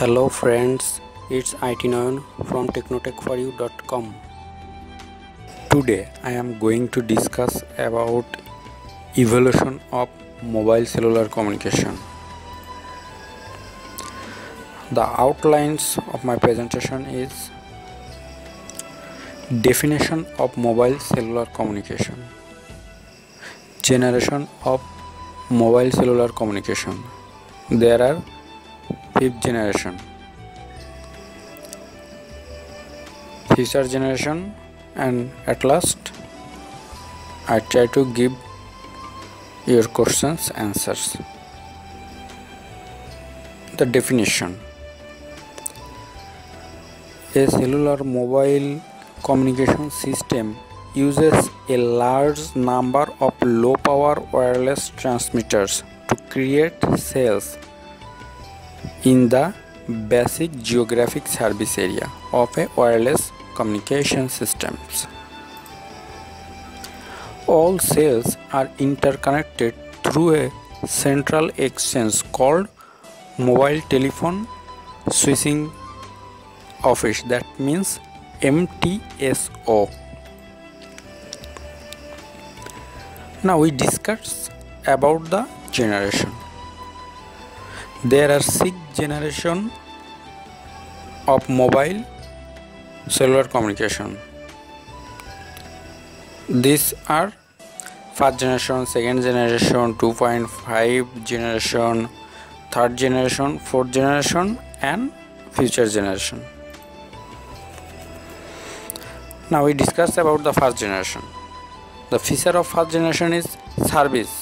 Hello friends, it's it Noyan from technotechforyou.com. Today I am going to discuss about evolution of mobile cellular communication. The outlines of my presentation is definition of mobile cellular communication, generation of mobile cellular communication. There are fifth generation future generation and at last I try to give your questions answers the definition a cellular mobile communication system uses a large number of low power wireless transmitters to create cells in the basic geographic service area of a wireless communication systems. All cells are interconnected through a central exchange called mobile telephone switching office that means MTSO. Now we discuss about the generation. There are six generation of mobile cellular communication these are first generation second generation 2.5 generation third generation fourth generation and future generation now we discussed about the first generation the feature of first generation is service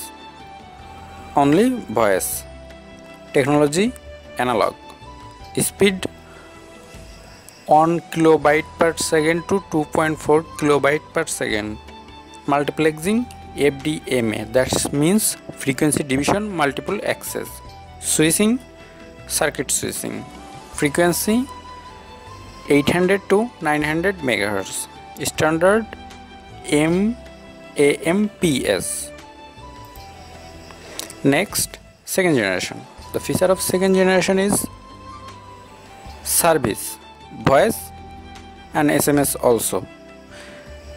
only voice technology analog. Speed 1 kilobyte per second to 2.4 kilobyte per second. Multiplexing FDMA that means frequency division multiple access. Switching circuit switching. Frequency 800 to 900 MHz. Standard MAMPS. Next, second generation. The feature of second generation is service, voice and SMS also.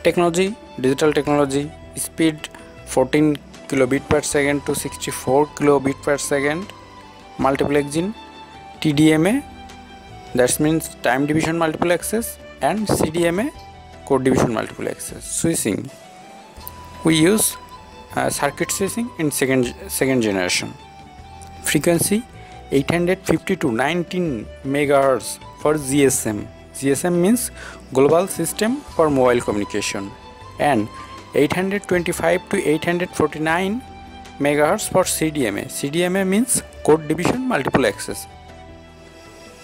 Technology, digital technology, speed 14 kilobit per second to 64 kilobit per second, multiplexing, TDMA, that means time division multiplexes and CDMA, code division multiplexes, switching. We use uh, circuit switching in second second generation frequency 850 to 19 megahertz for GSM. GSM means Global System for Mobile Communication and 825 to 849 megahertz for CDMA. CDMA means Code Division Multiple Access.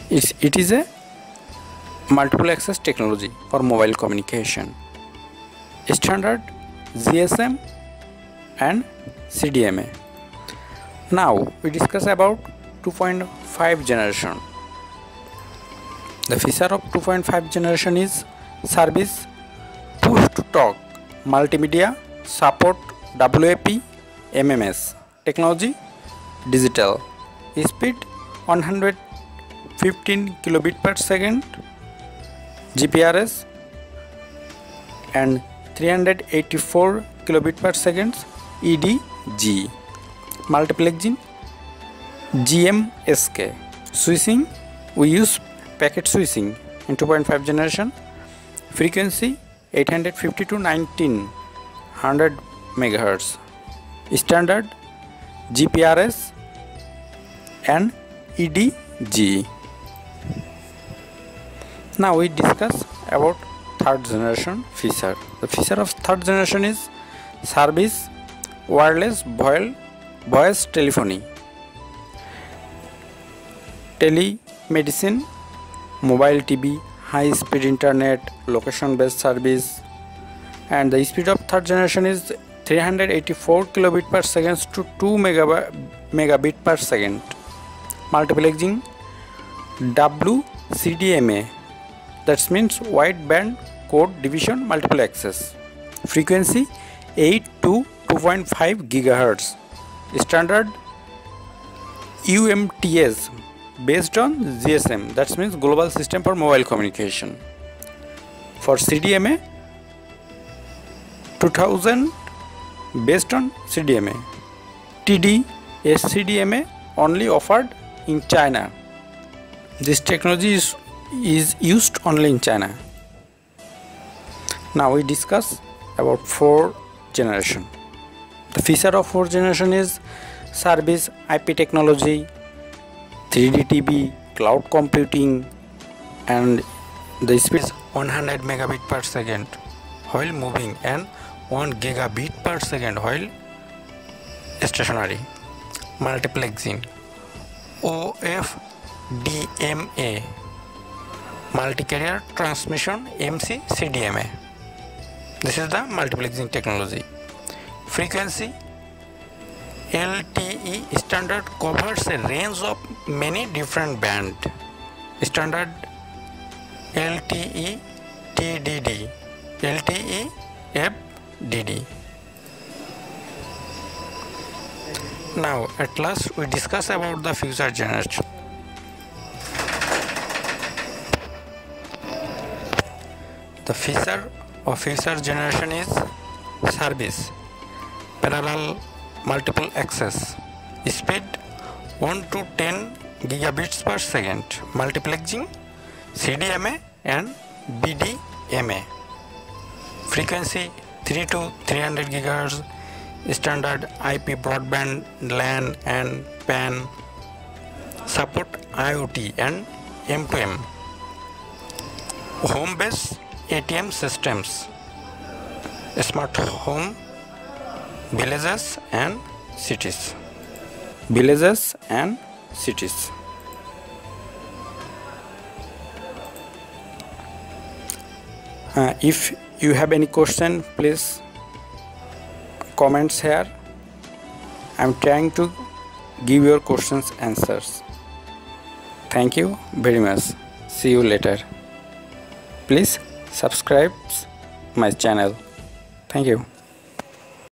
It's, it is a multiple access technology for mobile communication. Standard GSM and CDMA. Now we discuss about 2.5 generation. The feature of 2.5 generation is service push to talk, multimedia, support, WAP, MMS, technology, digital, speed 115 kilobit per second, GPRS and 384 kilobit per second EDG. Multiplexing GMSK switching we use packet switching in two point five generation frequency eight hundred fifty to nineteen hundred megahertz standard GPRS and ED G না we discuss about third generation feature the feature of third generation is service wireless voice voice telephony medicine mobile TV high speed internet location based service and the speed of third generation is three hundred eighty four kilobit per seconds two two mega megabit per second multiplexing W CDMA that's means wide band code division multiple access frequency eight to two point five gigahertz standard UMTS based on GSM that means global system for mobile communication for CDMA 2000 based on CDMA TD SCDMA only offered in China this technology is, is used only in China now we discuss about four generation The feature of 4th generation is service IP technology, 3D TV, cloud computing and the speed is 100 megabit per second while moving and 1 gigabit per second while stationary. Multiplexing OFDMA Multi-carrier transmission MC CDMA. This is the multiplexing technology. frequency LTE standard covers a range of many different band. Standard LTE TDD, LTE FDD. Now at last we discuss about the future generation. The future of future generation is service. parallel multiple access. Speed 1 to 10 gigabits per second. Multiplexing CDMA and BDMA. Frequency 3 to 300 gigahertz. Standard IP broadband LAN and PAN. Support IoT and M2M. Home-based ATM systems. Smart home villages and cities villages and cities uh, if you have any question please comments here i'm trying to give your questions answers thank you very much see you later please subscribe my channel thank you